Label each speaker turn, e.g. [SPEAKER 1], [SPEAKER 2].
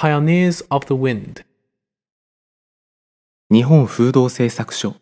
[SPEAKER 1] pioneers of the wind.
[SPEAKER 2] 日本風土製作所